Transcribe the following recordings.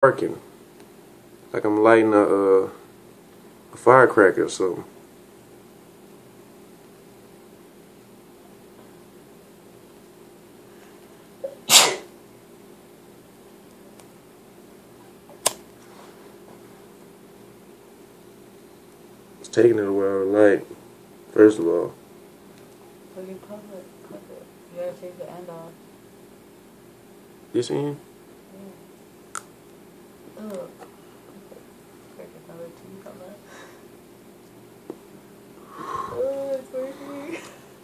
sparking. Like I'm lighting a, uh, a firecracker or something. It's taking it a while to light, first of all. So you cover it, cover it. You gotta take the end off. This end?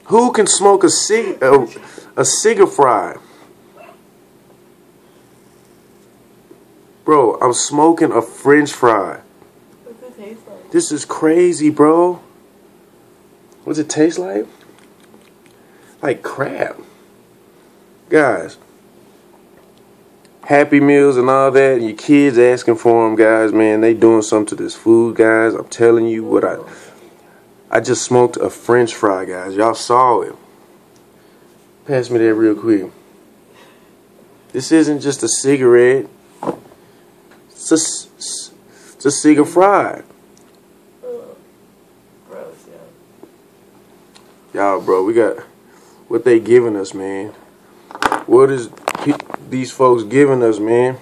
Who can smoke a cig a, a cigar fry? Bro, I'm smoking a french fry. What's it taste like? This is crazy, bro. What's it taste like? Like crap. Guys, Happy Meals and all that, and your kids asking for them, guys, man, they doing something to this food, guys. I'm telling you what I I just smoked a french fry, guys. Y'all saw it. Pass me that real quick. This isn't just a cigarette. It's a, it's a cigar fry. Yeah. Y'all, bro, we got what they giving us, man. What is these folks giving us, man?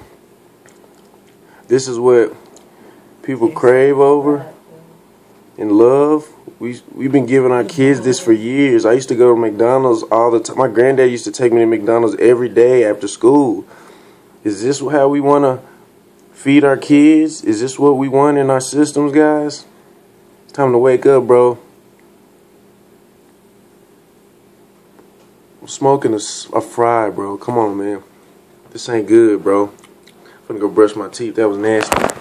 This is what people crave over and love. We we've been giving our kids this for years. I used to go to McDonald's all the time. My granddad used to take me to McDonald's every day after school. Is this how we want to feed our kids? Is this what we want in our systems, guys? It's time to wake up, bro. I'm smoking a fry, bro. Come on, man. This ain't good, bro. I'm gonna go brush my teeth. That was nasty.